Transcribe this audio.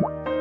you